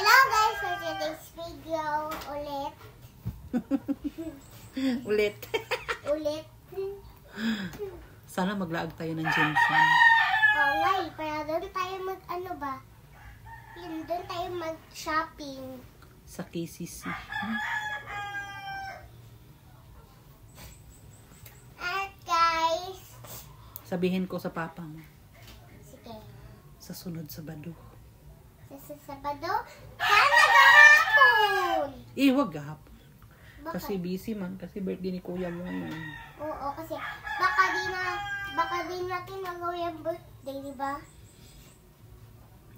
Hello guys, for today's video, ulit, Ulit. ulit. Sana maglaag tayo ng Jensen. Oo nga eh, para doon tayo mag, ano ba? Yun, doon tayo mag-shopping. Sa KCC. Hmm? At guys, Sabihin ko sa papa mo. sige, Sa sunod sa bado. Sa Sabado, sana gahapon! Eh, wag gahapon. Bakit? Kasi busy man. Kasi birthday ni kuya mo naman. Oo, kasi baka di na, baka di natin nagawa yung birthday, di ba?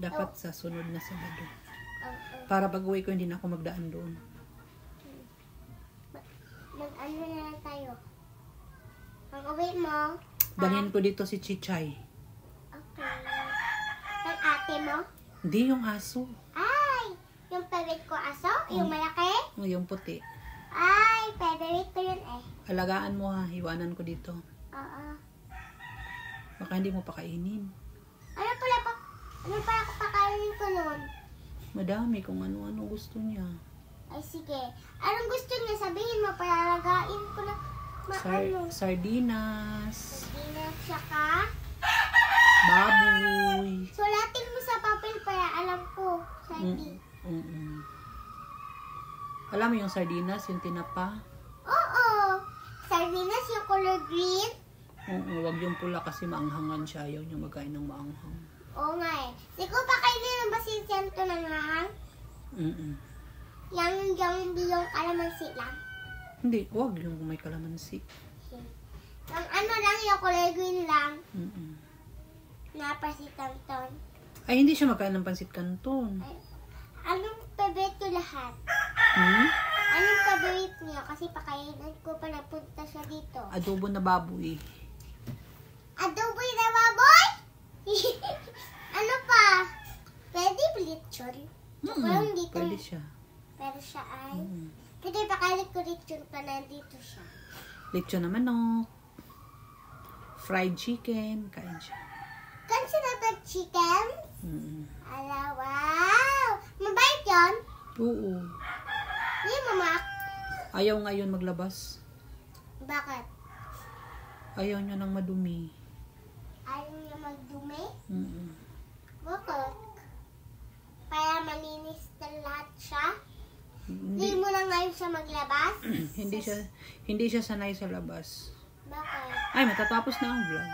Dapat sa sunod na Sabado. Oo. Para pag ko, hindi na ako magdaan doon. Mag-ano na lang tayo. Ang uwi mo, Dalhin ko dito si Chichay. okay. Ang ate mo, Hindi yung aso. ay, yung favorite ko aso, yung Mm. malaki. O, yung puti. Ay, favorite ko yun eh. Alagaan mo ha. Iwanan ko dito. Oo. Baka hindi mo pakainin. Ano pala pa, ano pala kapakainin ko nun? Madami kung ano-ano gusto niya. Ay, sige. Anong gusto niya sabihin mo para lagain ko na maano? Sar- sardinas. Hindi na siya ka. Baboy. Sulatin mo sa papel para alam ko. Mm, mm, mm. Alam mo yung sardinas, yung tinapa? Oo. Sardinas yung color green. Oo, wag yung pula kasi maanghangan siya. Ayaw niya magkain ng maanghang. Oo nga eh. Ko pa kainin ba si Sento ng hahang? Mm-mm. Yang yung hindi yung kalamansi lang. Hindi, wag yung may kalamansi. Ang ano lang yung color green lang. Mm-mm. Napa si Tanton. Ay, hindi siya magkain ng pansit canton. Ay, lahat? Hmm? Anong favorite niya? Kasi pakainan ko pa napunta siya dito. Adobo na baboy. Adobo na baboy? ano pa? Pwede lechon. Mm-mm. Pero hindi ko- Pwede siya. Pero siya ay... Mm. Kasi pakalit ko lechon pa nandito siya. Lechon na manok. Fried chicken. Kain siya. Kan siya dapat chicken? Mm. Ala, wow! Oo. Hindi, mamak. Ayaw ngayon maglabas. Bakit? Ayaw niya ng madumi. Ayaw niya magdumi? Mm-mm. Bakit? Para malinis na lahat siya? Hindi Hindi, mo na ngayon siya maglabas? hindi siya hindi siya sanay sa labas. Bakit? Ay, matatapos na ang vlog.